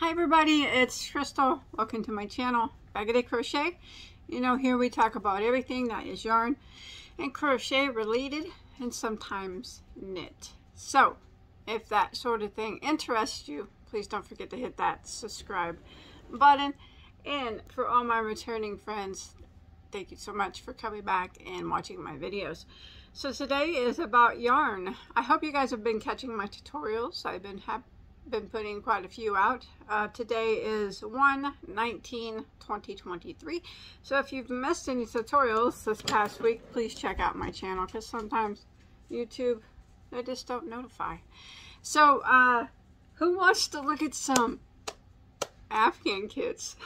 Hi everybody, it's Crystal. Welcome to my channel, Bag Crochet. You know, here we talk about everything that is yarn and crochet related and sometimes knit. So, if that sort of thing interests you, please don't forget to hit that subscribe button. And for all my returning friends, thank you so much for coming back and watching my videos. So today is about yarn. I hope you guys have been catching my tutorials. I've been happy been putting quite a few out. Uh, today is 1-19-2023. So if you've missed any tutorials this past week, please check out my channel because sometimes YouTube, they just don't notify. So uh, who wants to look at some Afghan kits?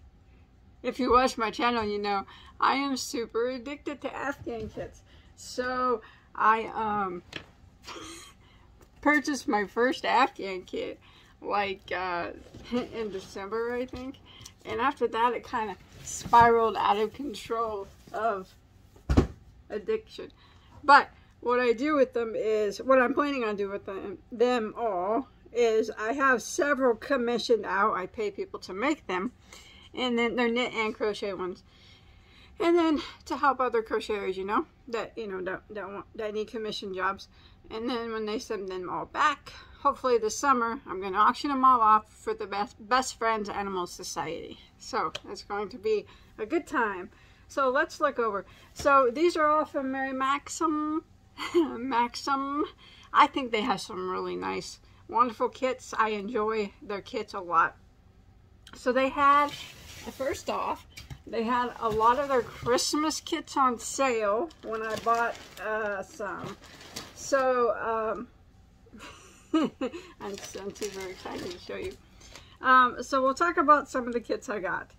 if you watch my channel, you know I am super addicted to Afghan kits. So I, um purchased my first Afghan kit like uh, in December, I think. And after that, it kind of spiraled out of control of addiction. But what I do with them is, what I'm planning on doing with them, them all, is I have several commissioned out. I pay people to make them. And then they're knit and crochet ones. And then to help other crocheters, you know, that, you know, don't, don't want, that need commission jobs. And then when they send them all back, hopefully this summer, I'm going to auction them all off for the Best, Best Friends Animal Society. So it's going to be a good time. So let's look over. So these are all from Mary Maxim. Maxim. I think they have some really nice, wonderful kits. I enjoy their kits a lot. So they had, first off, they had a lot of their Christmas kits on sale when I bought uh, some. So, um, I'm, I'm excited to show you. Um, so we'll talk about some of the kits I got.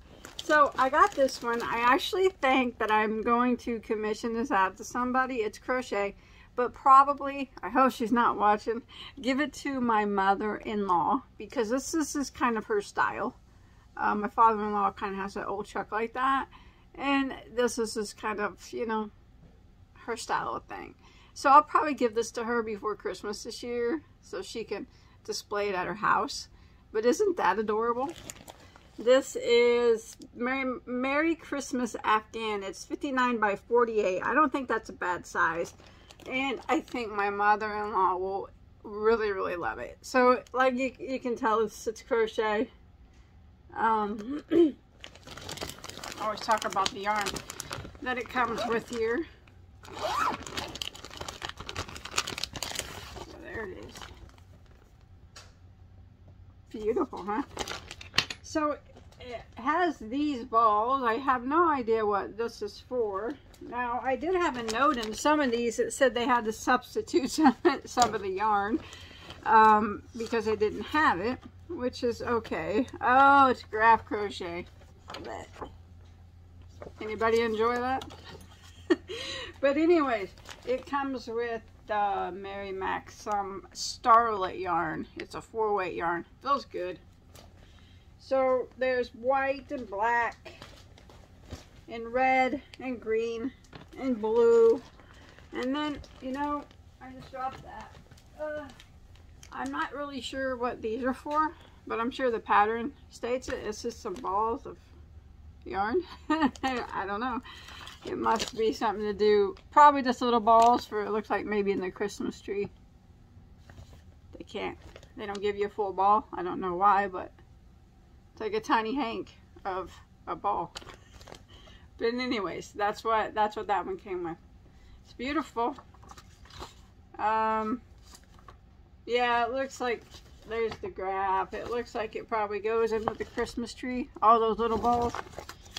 So I got this one. I actually think that I'm going to commission this out to somebody. It's crochet, but probably, I hope she's not watching, give it to my mother-in-law because this, this is kind of her style. Uh, my father-in-law kind of has an old chuck like that. And this is just kind of, you know, her style of thing. So I'll probably give this to her before Christmas this year so she can display it at her house. But isn't that adorable? This is Merry, Merry Christmas Afghan. It's 59 by 48. I don't think that's a bad size. And I think my mother-in-law will really, really love it. So, like you, you can tell, it's, it's crochet. Um, I always talk about the yarn that it comes with here. There it is. Beautiful, huh? So it has these balls. I have no idea what this is for. Now, I did have a note in some of these that said they had to substitute some, of the yarn um, because they didn't have it, which is okay. Oh, it's graph crochet. Anybody enjoy that? but anyways, it comes with uh, Mary Maxim Starlet yarn. It's a four weight yarn. Feels good. So there's white and black and red and green and blue. And then, you know, I just dropped that. Uh, I'm not really sure what these are for, but I'm sure the pattern states it. It's just some balls of yarn. I don't know. It must be something to do, probably just little balls for, it looks like maybe in the Christmas tree. They can't, they don't give you a full ball. I don't know why, but it's like a tiny hank of a ball. But anyways, that's what, that's what that one came with. It's beautiful. Um, yeah, it looks like there's the graph. It looks like it probably goes in with the Christmas tree. All those little balls.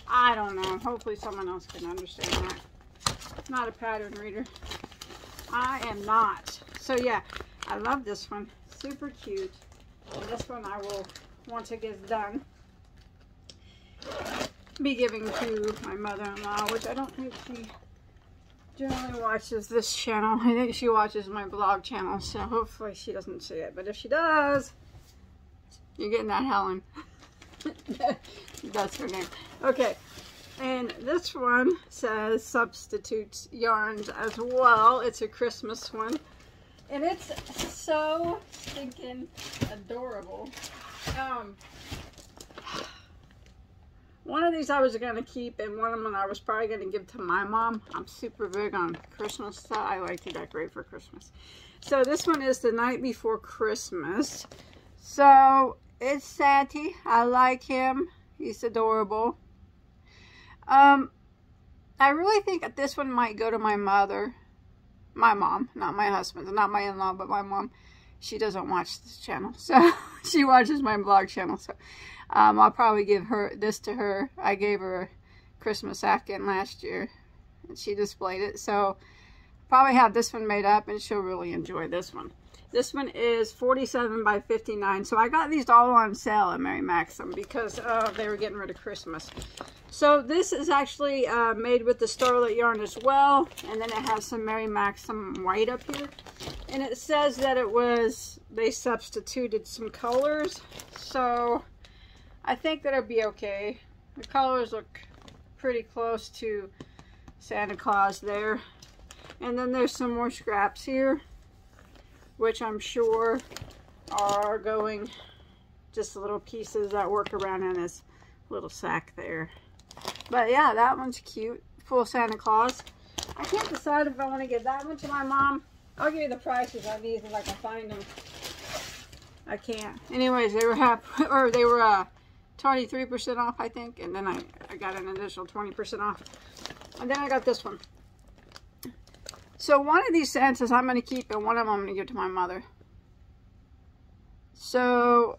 I don't know. Hopefully someone else can understand that. Not a pattern reader. I am not. So yeah, I love this one. Super cute. And this one I will, once it gets done, be giving to my mother-in-law, which I don't think she generally watches this channel. I think she watches my blog channel, so hopefully she doesn't see it. But if she does, you're getting that Helen. That's her name. Okay. And this one says substitutes yarns as well. It's a Christmas one. And it's so stinking adorable. Um, one of these I was going to keep, and one of them I was probably going to give to my mom. I'm super big on Christmas stuff. I like to decorate for Christmas. So this one is the night before Christmas. So it's Santy. I like him. He's adorable. Um, I really think that this one might go to my mother. My mom, not my husband, not my in-law, but my mom. She doesn't watch this channel, so she watches my blog channel. So um, I'll probably give her this to her. I gave her a Christmas Afghan last year, and she displayed it. So probably have this one made up, and she'll really enjoy this one. This one is 47 by 59. So I got these all on sale at Mary Maxim because uh, they were getting rid of Christmas. So this is actually uh, made with the Starlet yarn as well. And then it has some Mary Maxim white up here. And it says that it was, they substituted some colors. So I think that'll be okay. The colors look pretty close to Santa Claus there. And then there's some more scraps here, which I'm sure are going just little pieces that work around in this little sack there. But yeah, that one's cute. Full Santa Claus. I can't decide if I want to give that one to my mom. I'll give you the prices on these if I can find them. I can't. Anyways, they were half, or they were uh, 23% off, I think. And then I, I got an additional 20% off. And then I got this one. So one of these Santas I'm going to keep and one of them I'm going to give to my mother. So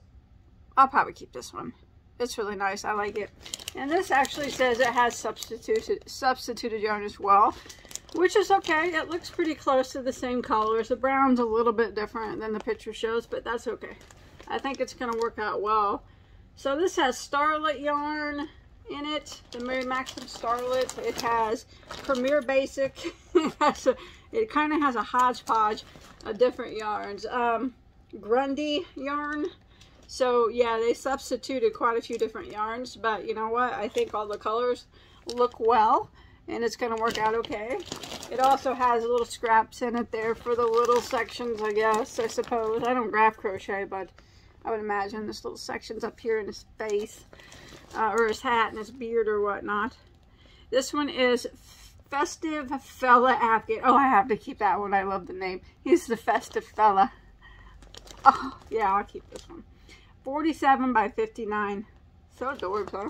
I'll probably keep this one. It's really nice. I like it. And this actually says it has substituted, substituted yarn as well, which is okay. It looks pretty close to the same colors. The brown's a little bit different than the picture shows, but that's okay. I think it's going to work out well. So this has Starlet yarn in it, the Mary Maxim Starlet. It has Premier Basic. it it kind of has a hodgepodge of different yarns. Um, Grundy yarn. So yeah, they substituted quite a few different yarns, but you know what? I think all the colors look well and it's going to work out okay. It also has little scraps in it there for the little sections, I guess, I suppose. I don't graph crochet, but I would imagine this little section's up here in his face, uh, or his hat and his beard or whatnot. This one is Festive Fella Afghan. Oh, I have to keep that one. I love the name. He's the Festive Fella. Oh, yeah, I'll keep this one. 47 by 59. So adorable, huh?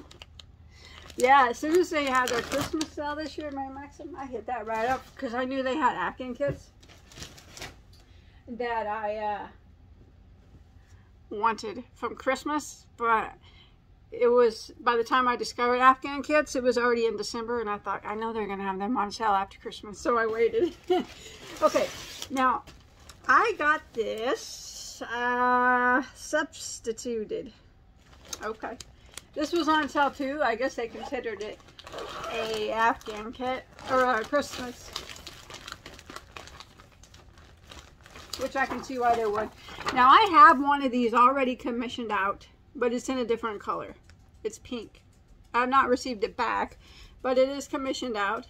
Yeah, as soon as they had their Christmas sale this year, Mary Maxim, I hit that right up because I knew they had Afghan kits that I uh, wanted from Christmas, but it was, by the time I discovered Afghan kits, it was already in December, and I thought, I know they're to have them on sale after Christmas, so I waited. okay, now, I got this uh, substituted. Okay. This was on sale too. I guess they considered it a Afghan kit or a Christmas. Which I can see why they would. Now I have one of these already commissioned out, but it's in a different color. It's pink. I've not received it back, but it is commissioned out.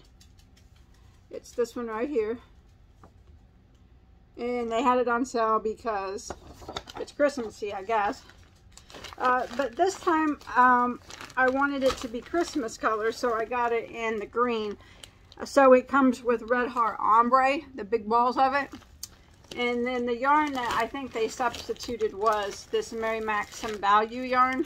It's this one right here and they had it on sale because it's Christmassy, I guess. Uh, but this time, um, I wanted it to be Christmas color, so I got it in the green. So it comes with Red Heart Ombre, the big balls of it. And then the yarn that I think they substituted was this Mary Maxim Value yarn,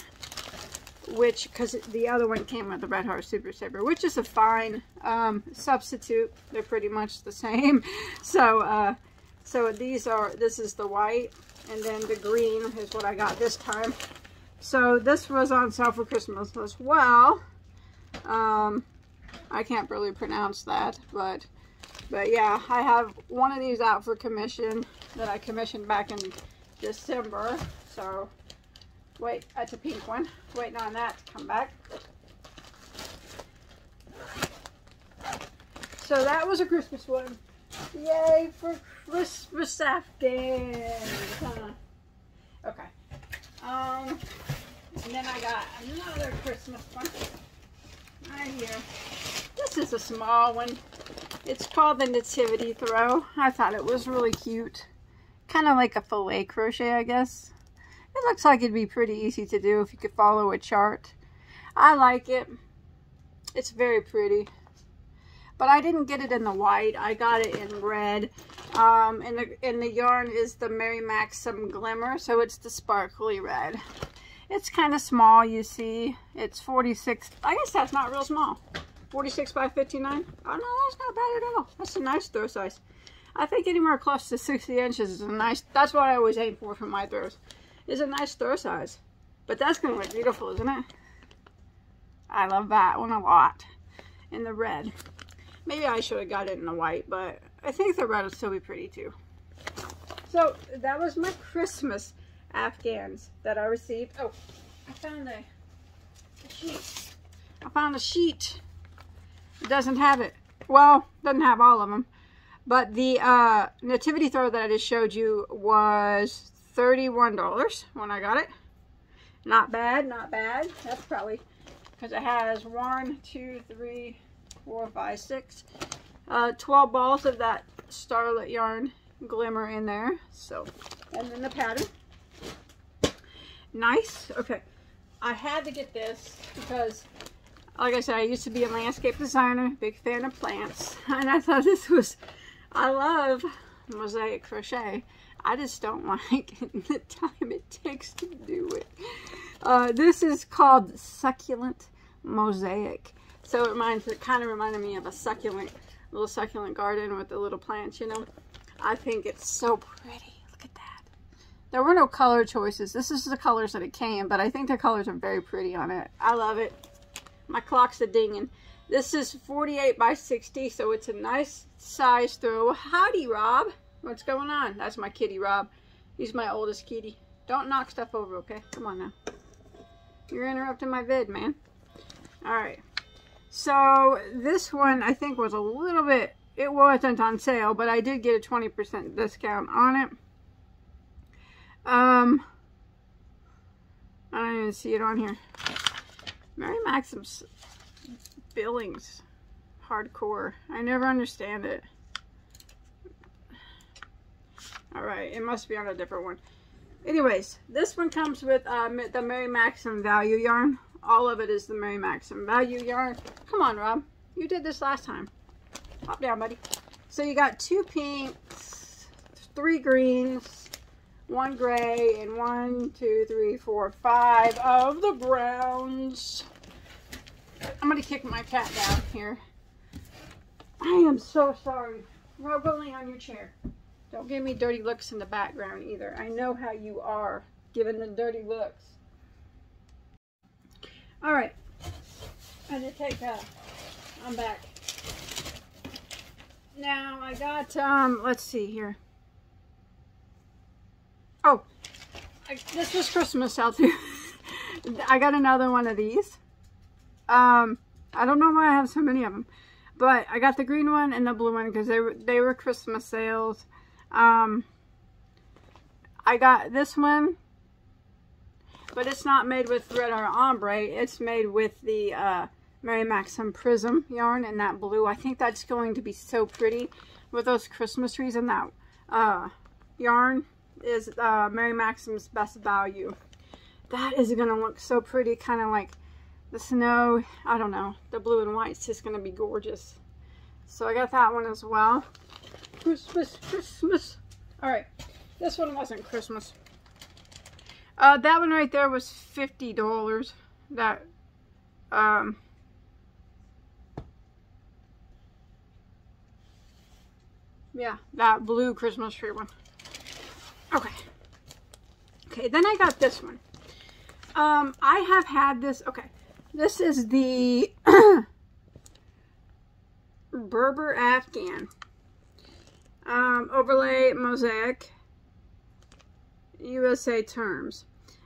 which, because the other one came with the Red Heart Super Saver, which is a fine um, substitute. They're pretty much the same. So, uh, so these are, this is the white, and then the green is what I got this time. So this was on sale for Christmas as well. Um, I can't really pronounce that, but but yeah, I have one of these out for commission that I commissioned back in December. So wait, that's a pink one. Waiting on that to come back. So that was a Christmas one. Yay for Christmas Afghan. Huh? Okay. Um, and then I got another Christmas one right here. This is a small one. It's called the Nativity Throw. I thought it was really cute. Kind of like a filet crochet, I guess. It looks like it'd be pretty easy to do if you could follow a chart. I like it. It's very pretty. But I didn't get it in the white. I got it in red. Um, and, the, and the yarn is the Mary Maxim Glimmer. So it's the sparkly red. It's kind of small, you see. It's 46. I guess that's not real small. 46 by 59. Oh, no, that's not bad at all. That's a nice throw size. I think anywhere close to 60 inches is a nice, that's what I always aim for for my throws, is a nice throw size. But that's going to look beautiful, isn't it? I love that one a lot. In the red. Maybe I should have got it in the white, but I think the red will still be pretty too. So that was my Christmas Afghans that I received. Oh, I found a, a sheet. I found a sheet. It doesn't have it. Well, doesn't have all of them. But the uh, nativity throw that I just showed you was $31 when I got it. Not bad, not bad. That's probably because it has one, two, three, four, five, six, uh, 12 balls of that Starlet yarn glimmer in there. So, and then the pattern. Nice. Okay. I had to get this because, like I said, I used to be a landscape designer, big fan of plants. And I thought this was I love mosaic crochet. I just don't like the time it takes to do it. Uh, this is called succulent mosaic. So it reminds, it kind of reminded me of a succulent, little succulent garden with the little plants, you know. I think it's so pretty. Look at that. There were no color choices. This is the colors that it came, but I think the colors are very pretty on it. I love it. My clock's a dinging. This is 48 by 60, so it's a nice size throw. Howdy, Rob. What's going on? That's my kitty, Rob. He's my oldest kitty. Don't knock stuff over, okay? Come on now. You're interrupting my vid, man. Alright. So, this one I think was a little bit... It wasn't on sale, but I did get a 20% discount on it. Um... I don't even see it on here. Mary Maxim's Billings hardcore. I never understand it. Alright, it must be on a different one. Anyways, this one comes with uh, the Mary Maxim value yarn. All of it is the Mary Maxim value yarn. Come on, Rob. You did this last time. Hop down, buddy. So you got two pinks, three greens, one gray, and one, two, three, four, five of the browns. I'm going to kick my cat down here. I am so sorry. Rob, go on your chair. Don't give me dirty looks in the background either. I know how you are, giving the dirty looks. All right. I did take that. I'm back. Now, I got, um, let's see here. Oh, I, this was Christmas out there. I got another one of these. Um, I don't know why I have so many of them. But I got the green one and the blue one because they were, they were Christmas sales. Um, I got this one. But it's not made with thread or ombre. It's made with the uh, Mary Maxim Prism yarn and that blue. I think that's going to be so pretty with those Christmas trees and that uh, yarn is uh, Mary Maxim's best value. That is going to look so pretty, kind of like the snow, I don't know, the blue and white is just going to be gorgeous. So I got that one as well. Christmas, Christmas. All right, this one wasn't Christmas. Uh, that one right there was $50. That, um, yeah, that blue Christmas tree one. Okay. Okay, then I got this one. Um, I have had this, okay. This is the Berber Afghan um, overlay mosaic USA terms.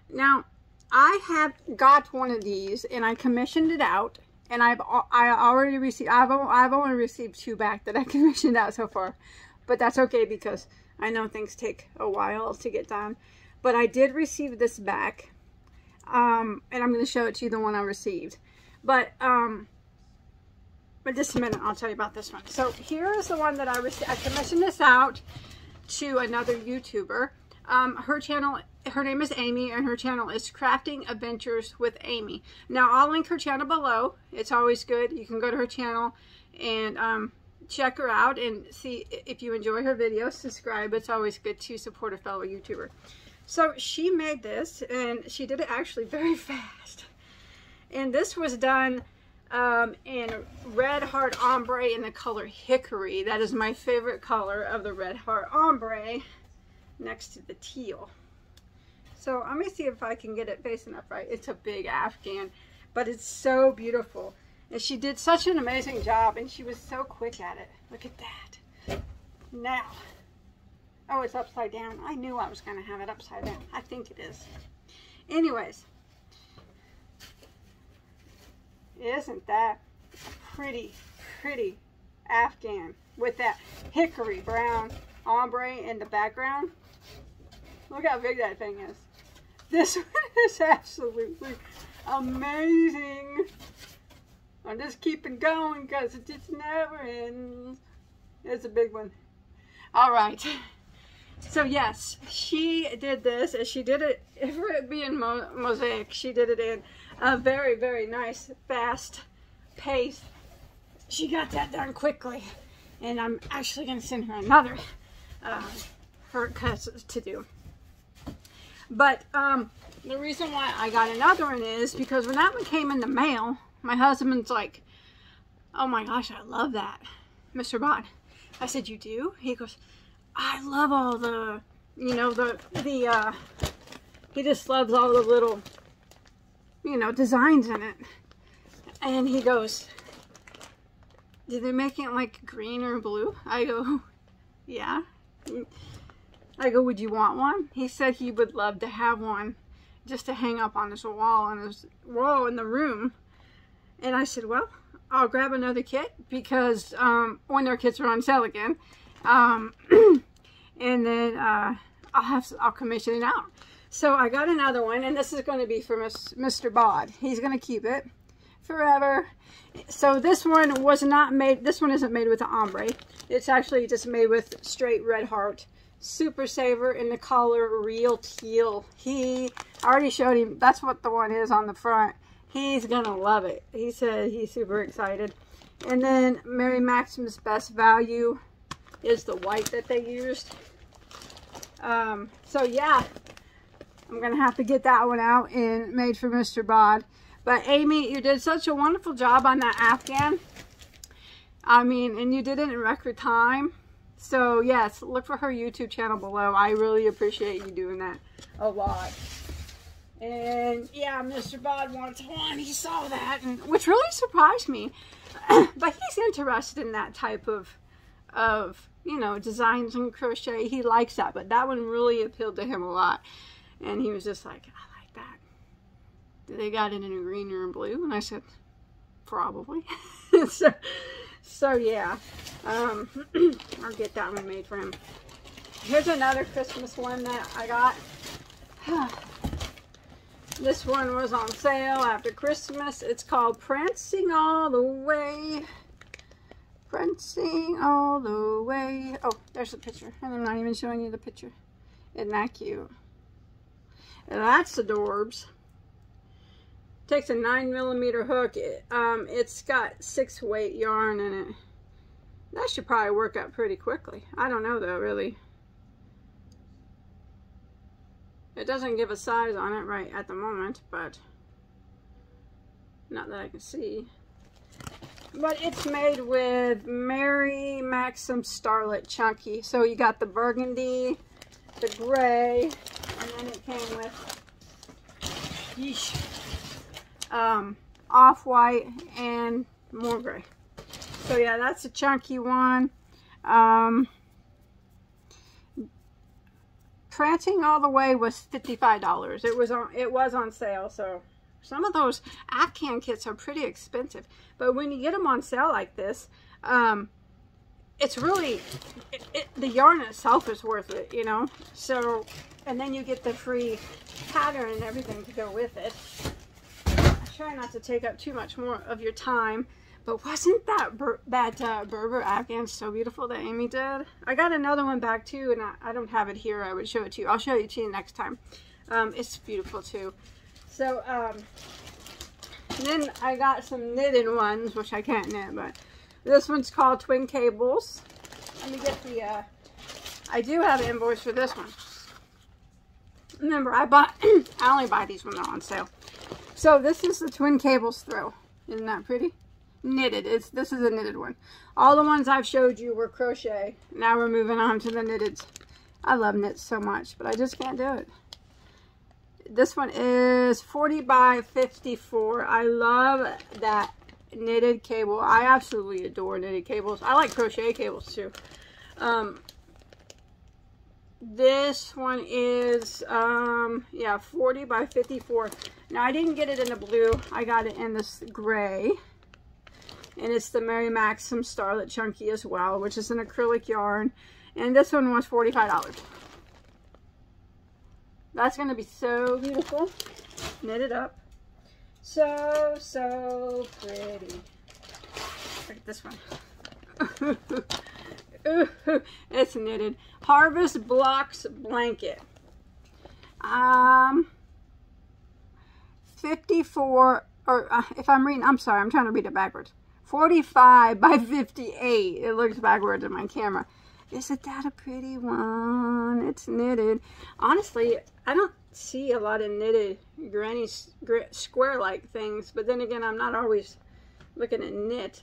Now, I have got one of these and I commissioned it out and I've I already received I've I've only received two back that I commissioned out so far, but that's okay because I know things take a while to get done. But I did receive this back um, and I'm going to show it to you, the one I received. But, um, but just a minute, I'll tell you about this one. So here is the one that I received. I commissioned this out to another YouTuber. Um, her channel her name is Amy, and her channel is Crafting Adventures with Amy. Now, I'll link her channel below. It's always good. You can go to her channel and um, check her out and see if you enjoy her videos. Subscribe. It's always good to support a fellow YouTuber. So she made this, and she did it actually very fast. And this was done um, in Red Heart Ombre in the color Hickory. That is my favorite color of the Red Heart Ombre next to the teal. So I'm to see if I can get it facing upright. It's a big Afghan, but it's so beautiful. And she did such an amazing job, and she was so quick at it. Look at that. Now, oh, it's upside down. I knew I was going to have it upside down. I think it is. Anyways, isn't that pretty, pretty Afghan with that hickory brown ombre in the background? Look how big that thing is. This one is absolutely amazing. I'm just keeping going because it just never ends. It's a big one. All right. So yes, she did this, and she did it for it being mo mosaic. She did it in a very, very nice, fast pace. She got that done quickly, and I'm actually going to send her another uh, for to do. But um, the reason why I got another one is because when that one came in the mail, my husband's like, oh my gosh, I love that, Mr. Bond. I said, you do? He goes, I love all the, you know, the, the, uh, he just loves all the little, you know, designs in it. And he goes, did they make it like green or blue? I go, yeah. I go, would you want one? He said he would love to have one just to hang up on his wall on his wall in the room. And I said, well, I'll grab another kit because um, when their kits are on sale again. Um, and then uh, I'll have I'll commission it out. So I got another one, and this is going to be for Mr. Bod. He's going to keep it forever. So this one was not made, this one isn't made with the ombre. It's actually just made with straight red heart Super Saver in the color Real Teal. He I already showed him. That's what the one is on the front. He's going to love it. He said he's super excited. And then Mary Maxim's Best Value is the white that they used. Um, so yeah, I'm going to have to get that one out and made for Mr. Bod. But Amy, you did such a wonderful job on that Afghan. I mean, and you did it in record time. So yes, look for her YouTube channel below. I really appreciate you doing that a lot. And yeah, Mr. Bod wants one. He saw that, and, which really surprised me. but he's interested in that type of, of you know, designs and crochet. He likes that, but that one really appealed to him a lot. And he was just like, I like that. They got it in a green or a blue, and I said, probably. so, so yeah, um, I'll get that one made for him. Here's another Christmas one that I got. this one was on sale after Christmas. It's called Prancing All the Way. Prancing all the way. Oh, there's the picture. And I'm not even showing you the picture. Isn't that cute? And that's adorbs takes a 9 millimeter hook. It, um, it's got 6 weight yarn in it. That should probably work out pretty quickly. I don't know though, really. It doesn't give a size on it right at the moment, but not that I can see. But it's made with Mary Maxim Starlet Chunky. So you got the burgundy, the gray, and then it came with, yeesh, um, off-white and more gray. So yeah, that's a chunky one. Um, Prancing all the way was $55. It was on it was on sale, so some of those Afghan kits are pretty expensive. But when you get them on sale like this, um, it's really, it, it, the yarn itself is worth it, you know? So, and then you get the free pattern and everything to go with it I try not to take up too much more of your time. But wasn't that Ber that uh, Berber Afghan so beautiful that Amy did? I got another one back too, and I, I, don't have it here. I would show it to you. I'll show it to you next time. Um, it's beautiful too. So, um, then I got some knitted ones, which I can't knit, but this one's called Twin Cables. Let me get the, uh, I do have an invoice for this one. Remember, I bought, I only buy these when they're on sale. So this is the Twin Cables throw. Isn't that pretty? Knitted. It's This is a knitted one. All the ones I've showed you were crochet. Now we're moving on to the knitted. I love knits so much, but I just can't do it. This one is 40 by 54. I love that knitted cable. I absolutely adore knitted cables. I like crochet cables too. Um, this one is, um, yeah, 40 by 54. Now, I didn't get it in the blue. I got it in this gray. And it's the Mary Maxim Starlet Chunky as well, which is an acrylic yarn. And this one was $45. That's going to be so beautiful. Knit it up. So, so pretty. Look at this one. it's knitted. Harvest Blocks Blanket. Um, 54, or uh, if I'm reading, I'm sorry, I'm trying to read it backwards. 45 by 58. It looks backwards in my camera. Isn't that a pretty one? It's knitted. Honestly, I don't see a lot of knitted granny square-like things, but then again, I'm not always looking at knit.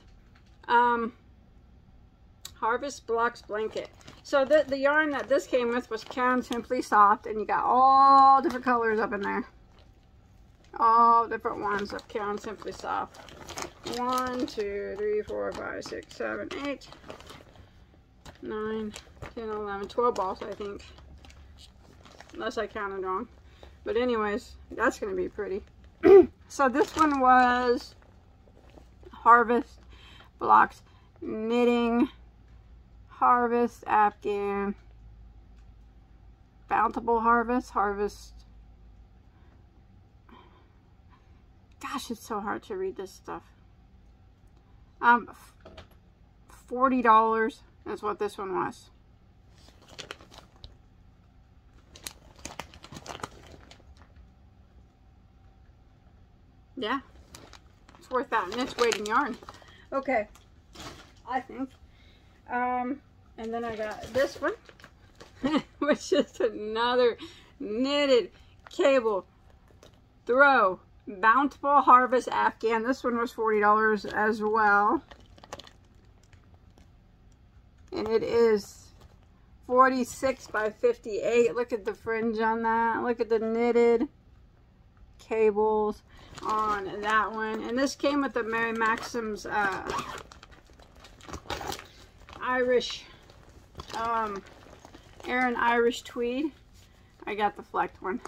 Um, Harvest Blocks Blanket. So the, the yarn that this came with was Caron Simply Soft, and you got all different colors up in there. All different ones of Caron Simply Soft. One, two, three, four, five, six, seven, eight, nine, ten, eleven, twelve balls, I think. Unless I counted wrong. But anyways, that's going to be pretty. so this one was Harvest Blocks Knitting Harvest, Afghan, Bountiful Harvest, Harvest. Gosh, it's so hard to read this stuff. Um, $40 is what this one was. Yeah, it's worth that, and it's weight yarn. Okay, I think. Um, and then I got this one, which is another knitted cable throw. Bountiful Harvest Afghan. This one was $40 as well. And it is 46 by 58. Look at the fringe on that. Look at the knitted cables on that one. And this came with the Mary Maxim's uh, Irish um, Aran Irish Tweed. I got the flecked one.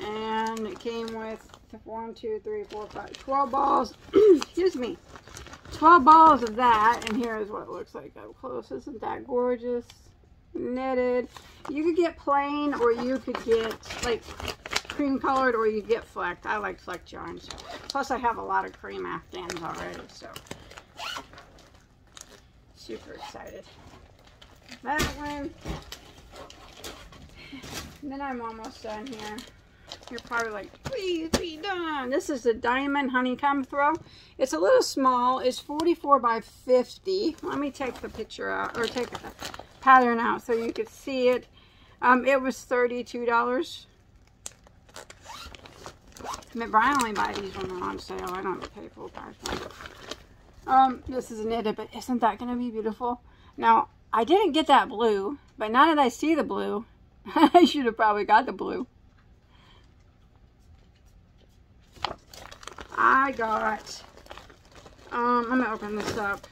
And it came with one, two, three, four, five, 12 balls. Excuse me. 12 balls of that. And here is what it looks like up close. Isn't that gorgeous? Knitted. You could get plain or you could get like cream colored or you get flecked. I like flecked yarns. Plus I have a lot of cream afghans already. So super excited. That one. And then I'm almost done here. You're probably like, please be done. This is the Diamond Honeycomb Throw. It's a little small. It's 44 by 50. Let me take the picture out, or take the pattern out so you can see it. Um, it was $32. Remember, I only buy these when they're on sale. I don't pay full price. Um, this is knitted, but isn't that going to be beautiful? Now, I didn't get that blue, but now that I see the blue, I should have probably got the blue. I got, um, to open this up.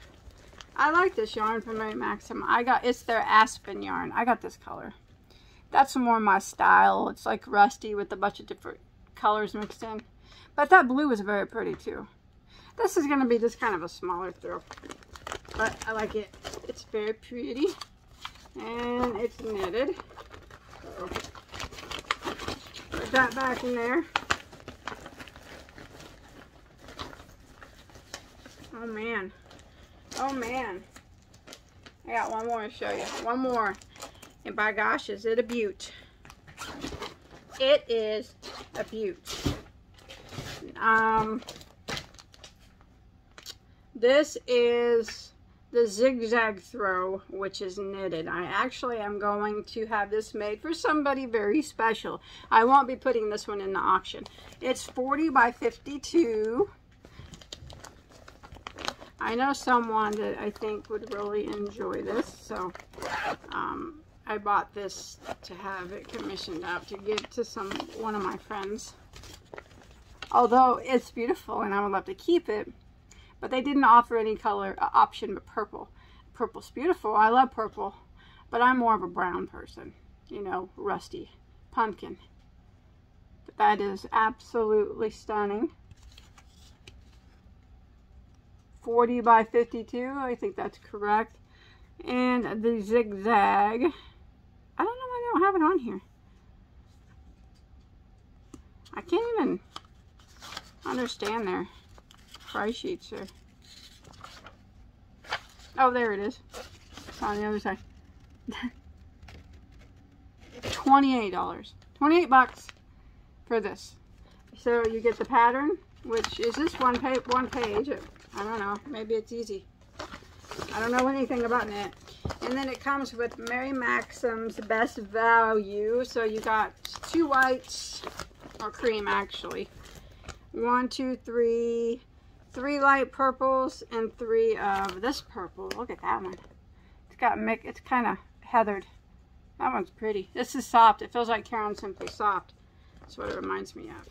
I like this yarn from Mary Maxim. I got, it's their Aspen yarn. I got this color. That's more my style. It's like rusty with a bunch of different colors mixed in. But that blue is very pretty too. This is going to be just kind of a smaller throw. But I like it. It's very pretty. And it's knitted. So put that back in there. Oh man. Oh man. I got one more to show you. One more. And by gosh, is it a beaut. it is a beaut. Um, this is the zigzag throw, which is knitted. I actually am going to have this made for somebody very special. I won't be putting this one in the auction. It's 40 by 52. I know someone that I think would really enjoy this, so um, I bought this to have it commissioned out to give to some one of my friends. Although it's beautiful and I would love to keep it, but they didn't offer any color uh, option but purple. Purple's beautiful. I love purple, but I'm more of a brown person. You know, rusty, pumpkin. But that is absolutely stunning. 40 by 52, I think that's correct. And the zigzag. I don't know why they don't have it on here. I can't even understand their price sheets here. Oh, there it is. It's on the other side. $28. 28 bucks for this. So you get the pattern, which is this one page, one page. I don't know. Maybe it's easy. I don't know anything about knit. And then it comes with Mary Maxim's Best Value. So you got two whites, or cream actually. One, two, three, three light purples and three of this purple. Look at that one. It's got it's kind of heathered. That one's pretty. This is soft. It feels like Caron Simply Soft. That's what it reminds me of.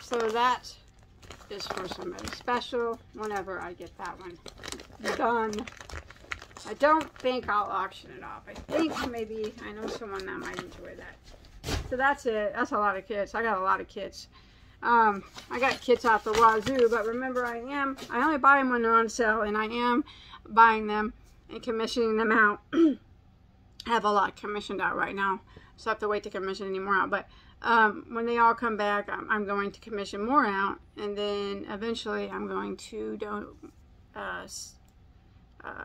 So that is for somebody special whenever I get that one done. I don't think I'll auction it off. I think maybe, I know someone that might enjoy that. So that's it. That's a lot of kits. I got a lot of kits. Um, I got kits off the wazoo, but remember I am, I only buy them when they're on sale, and I am buying them and commissioning them out. I have a lot commissioned out right now, so I have to wait to commission any more out. But um, when they all come back, I'm, I'm, going to commission more out, and then eventually I'm going to don't uh, uh,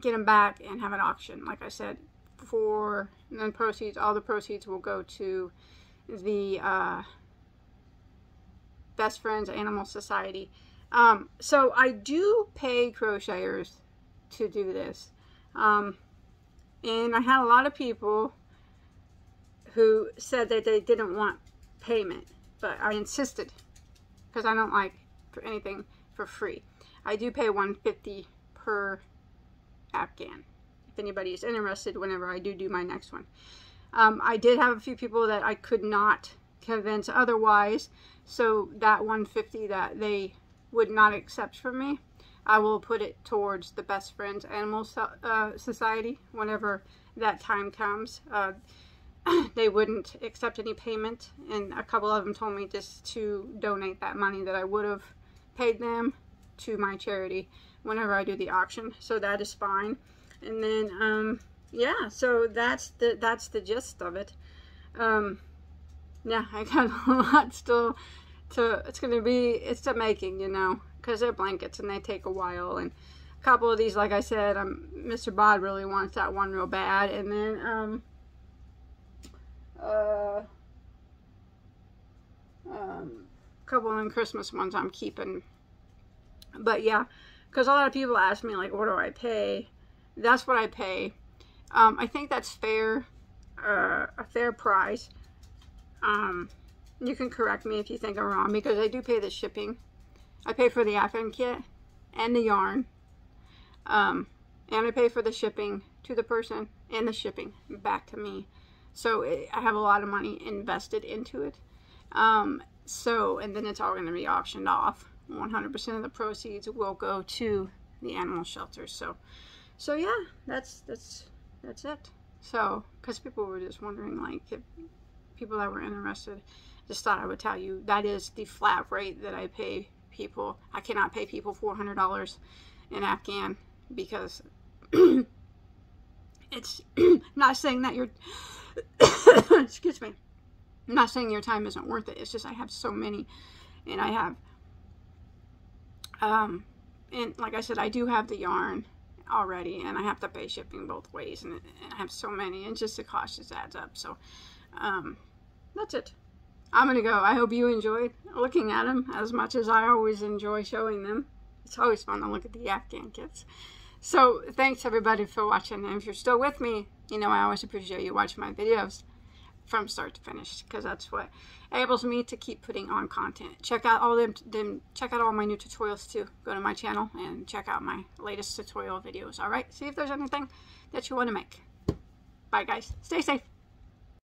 get them back and have an auction. Like I said, for then proceeds, all the proceeds will go to the uh, Best Friends Animal Society. Um, so I do pay crocheters to do this. Um, and I had a lot of people who said that they didn't want payment, but I insisted because I don't like for anything for free. I do pay 150 per Afghan. If anybody is interested, whenever I do do my next one. Um, I did have a few people that I could not convince otherwise, so that 150 that they would not accept from me, I will put it towards the Best Friends Animal so uh, Society whenever that time comes. Uh, they wouldn't accept any payment, and a couple of them told me just to donate that money that I would have paid them to my charity whenever I do the auction, so that is fine. And then, um, yeah, so that's the that's the gist of it. Um, yeah, I got a lot still to. It's gonna be it's the making, you know, because they're blankets and they take a while. And a couple of these, like I said, um, Mr. Bod really wants that one real bad. And then um, uh, um, a couple of Christmas ones I'm keeping. But yeah, because a lot of people ask me like, what do I pay? That's what I pay um, I think that's fair, uh, a fair price. Um, you can correct me if you think I'm wrong because I do pay the shipping. I pay for the Afghan kit and the yarn. Um, and I pay for the shipping to the person and the shipping back to me. So it, I have a lot of money invested into it. Um, so, and then it's all going to be auctioned off. 100% of the proceeds will go to the animal shelters. So, so yeah, that's, that's that's it. So, because people were just wondering, like, if people that were interested, just thought I would tell you that is the flat rate that I pay people. I cannot pay people $400 in Afghan because it's not saying that you're, excuse me, I'm not saying your time isn't worth it. It's just I have so many and I have, um, and like I said, I do have the yarn already, and I have to pay shipping both ways, and, and I have so many, and just the cost just adds up. So, um, that's it. I'm gonna go. I hope you enjoyed looking at them as much as I always enjoy showing them. It's always fun to look at the Afghan kits. So, thanks everybody for watching, and if you're still with me, you know I always appreciate you watching my videos from start to finish because that's what enables me to keep putting on content. Check out all them, them check out all my new tutorials too. Go to my channel and check out my latest tutorial videos. All right, see if there's anything that you want to make. Bye guys. Stay safe.